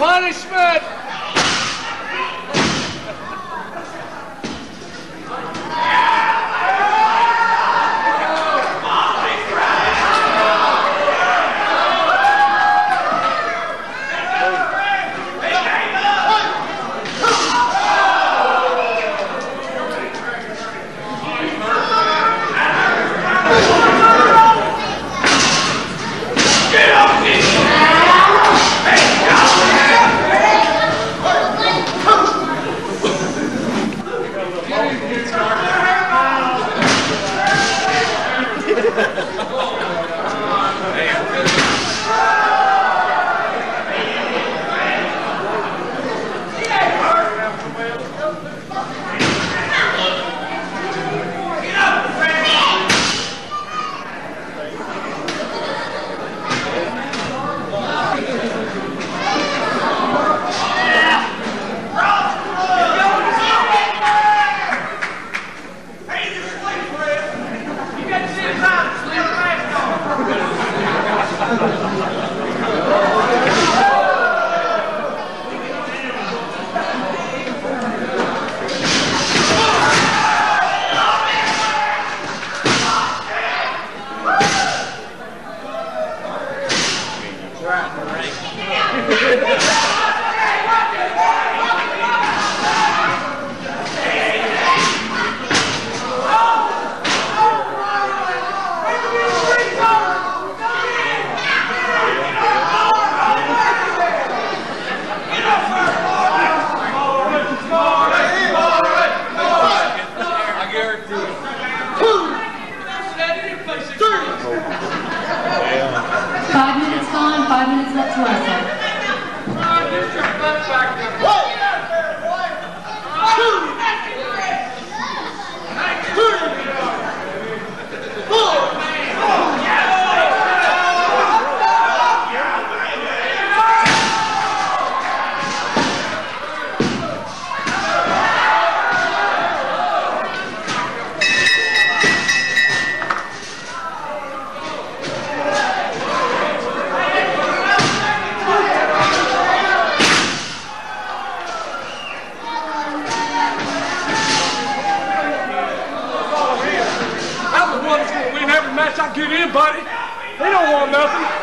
punishment! every match I get in, buddy. They don't want nothing.